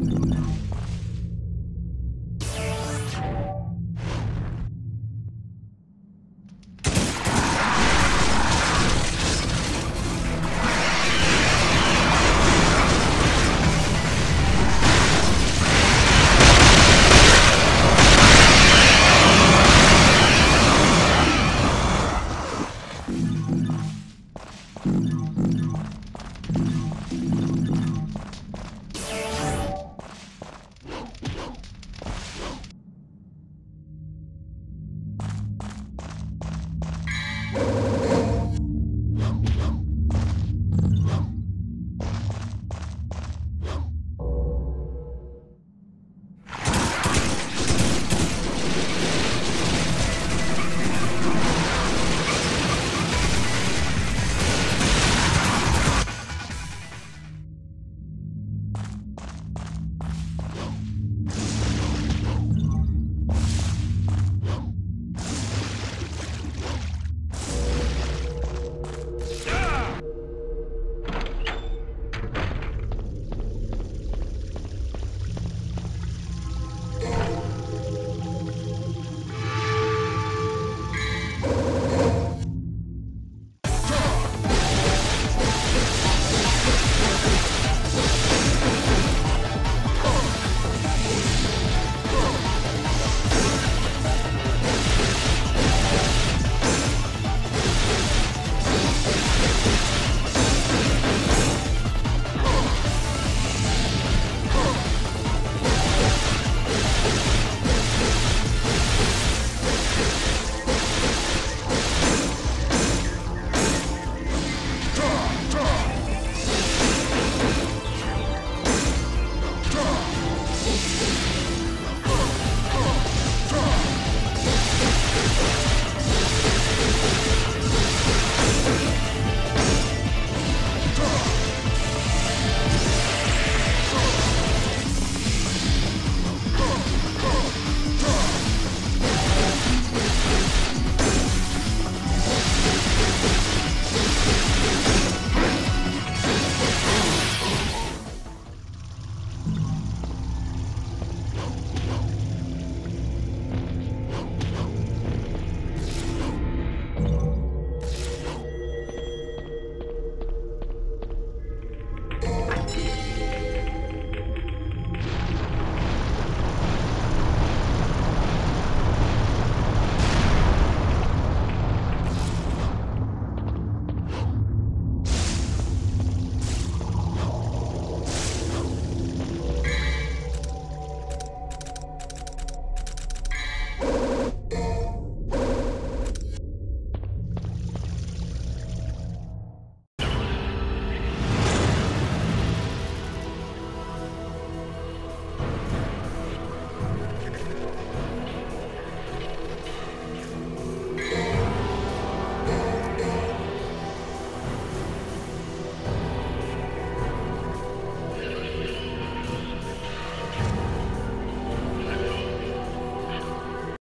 you you